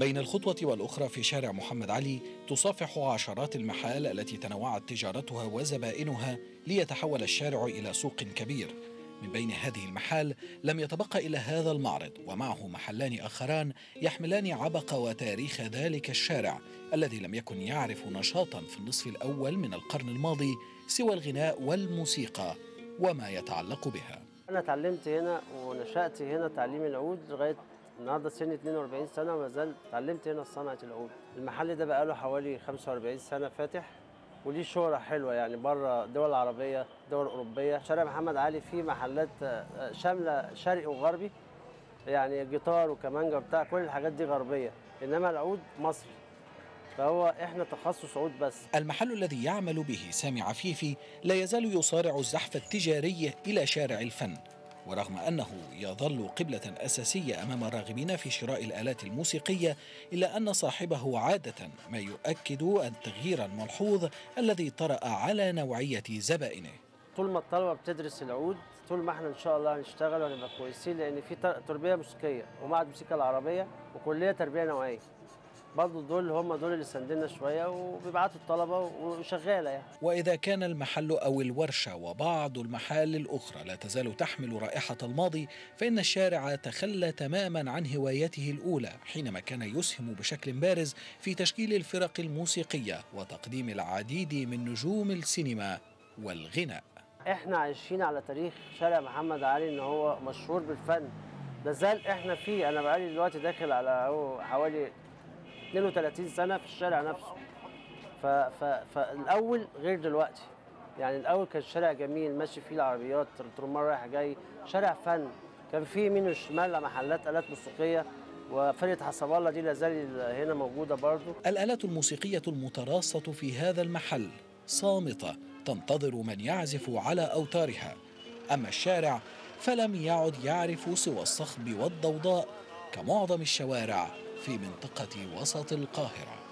بين الخطوة والأخرى في شارع محمد علي تصافح عشرات المحال التي تنوعت تجارتها وزبائنها ليتحول الشارع إلى سوق كبير. من بين هذه المحال لم يتبقى إلا هذا المعرض ومعه محلان آخران يحملان عبق وتاريخ ذلك الشارع الذي لم يكن يعرف نشاطا في النصف الأول من القرن الماضي سوى الغناء والموسيقى وما يتعلق بها. أنا اتعلمت هنا ونشأت هنا تعليم العود لغاية النهارده سني 42 سنة وما زال اتعلمت هنا صنعة العود. المحل ده بقاله حوالي 45 سنة فاتح وليه شهرة حلوة يعني بره دول عربية دول أوروبية. شارع محمد علي فيه محلات آه، شاملة شرقي وغربي يعني جيتار وكمانجا بتاع كل الحاجات دي غربية. إنما العود مصري. فهو إحنا تخصص عود بس. المحل الذي يعمل به سامي عفيفي لا يزال يصارع الزحف التجاري إلى شارع الفن. ورغم أنه يظل قبلة أساسية أمام الراغبين في شراء الآلات الموسيقية إلا أن صاحبه عادة ما يؤكد التغيير الملحوظ الذي طرأ على نوعية زبائنه. طول ما الطلبة بتدرس العود طول ما إحنا إن شاء الله هنشتغل وهنبقى كويسين لأن في تر- تربية موسيقية ومعهد الموسيقى العربية وكلية تربية نوعية. برضه دول هم دول اللي ساندنا شوية وبيبعتوا الطلبة وشغالة يعني. وإذا كان المحل أو الورشة وبعض المحال الأخرى لا تزال تحمل رائحة الماضي فإن الشارع تخلى تماما عن هوايته الأولى حينما كان يسهم بشكل بارز في تشكيل الفرق الموسيقية وتقديم العديد من نجوم السينما والغناء. إحنا عايشين على تاريخ شارع محمد علي إن هو مشهور بالفن. ده زال إحنا فيه. أنا بقالي دلوقتي داخل على حوالي 32 سنة في الشارع نفسه. ف ف فالأول غير دلوقتي. يعني الأول كان الشارع جميل ماشي فيه العربيات الترمار رايح جاي شارع فن. كان فيه يمين وشمال محلات آلات موسيقية وفرقة حسب الله دي لازال هنا موجودة برضو. الآلات الموسيقية المتراصة في هذا المحل صامتة تنتظر من يعزف على أوتارها. أما الشارع فلم يعد يعرف سوى الصخب والضوضاء كمعظم الشوارع. في منطقة وسط القاهرة.